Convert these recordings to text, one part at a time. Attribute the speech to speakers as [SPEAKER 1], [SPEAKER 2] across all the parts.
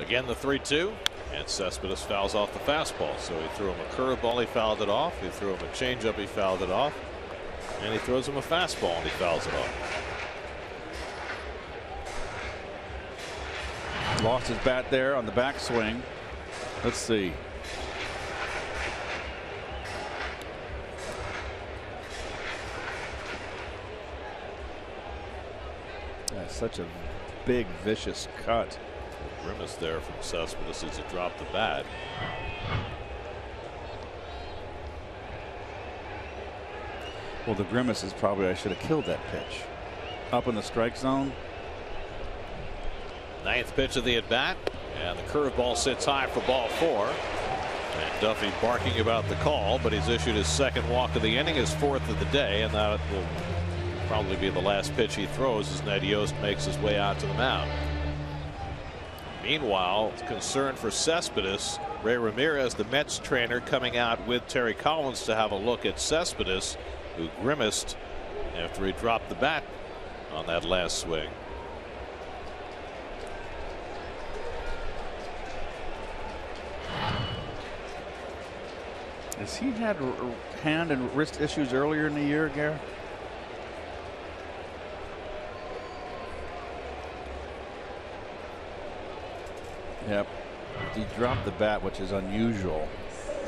[SPEAKER 1] Again, the 3 2. And Cespedes fouls off the fastball. So he threw him a curveball, he fouled it off. He threw him a changeup, he fouled it off. And he throws him a fastball and he fouls it off.
[SPEAKER 2] Lost his bat there on the backswing. Let's see. That's such a big, vicious cut.
[SPEAKER 1] Grimace there from Cespedes as he dropped the bat.
[SPEAKER 2] Well, the grimace is probably I should have killed that pitch. Up in the strike zone.
[SPEAKER 1] Ninth pitch of the at bat. And the curveball sits high for ball four. And Duffy barking about the call, but he's issued his second walk of the inning, his fourth of the day, and that will probably be the last pitch he throws as Ned Yost makes his way out to the mound. Meanwhile, concern for Cespedes. Ray Ramirez, the Mets trainer, coming out with Terry Collins to have a look at Cespedes, who grimaced after he dropped the bat on that last swing.
[SPEAKER 2] Has he had hand and wrist issues earlier in the year, Gare? Yep. He dropped the bat, which is unusual.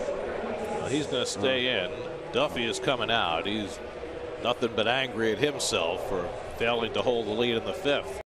[SPEAKER 1] Well, he's going to stay uh-huh. in. Duffy is coming out. He's nothing but angry at himself for failing to hold the lead in the fifth.